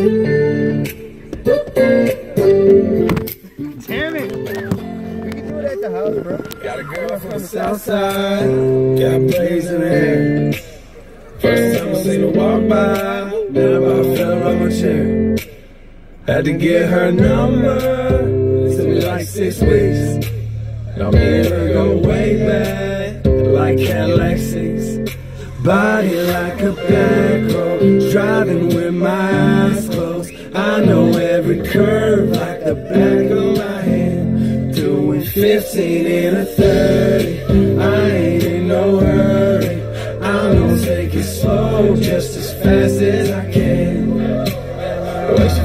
Damn it! We can do it at the house, bro. Got a girl from the south side, got her hair. First time I seen her walk by, then about fell out my chair. Had to get her number, it took me like six weeks. Now me and her go way back, Body like a back road, driving with my eyes closed. I know every curve like the back of my hand. Doing 15 in a 30, I ain't in no hurry. I'm gonna take it slow, just as fast as I can. Feels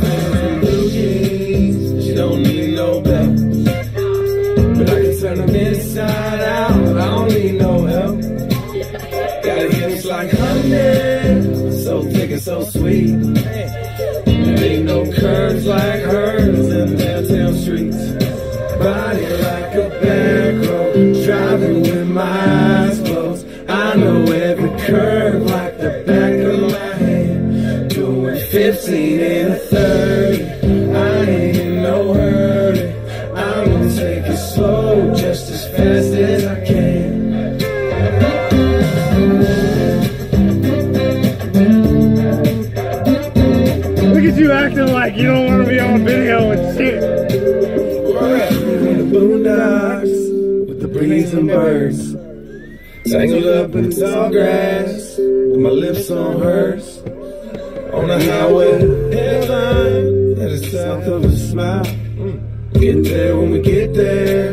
blue jeans, she don't need no belt. But I can turn them inside out, I don't need. Hips like honey, so thick and so sweet. There ain't no curves like hers in downtown streets. Body like a back road, driving with my eyes closed. I know every curve like the back of my hand. Doing 15 in a 30, I ain't in no hurry. I'm gonna take it slow, just as fast as I can. You acting like you don't want to be on video and shit. In the boondocks with the breeze and birds. Tangled up in tall grass with my lips on hers. On the highway heaven that is south of a smile. Get there when we get there.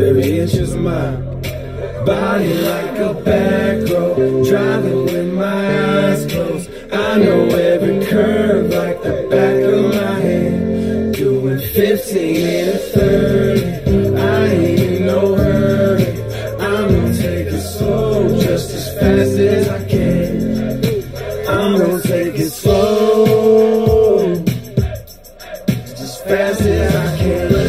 Every inch is a mile. Body like a back curve like the back of my hand. Doing 15 in a 30. I ain't in no hurry. I'm gonna take it slow, just as fast as I can. I'm gonna take it slow, just as fast as I can.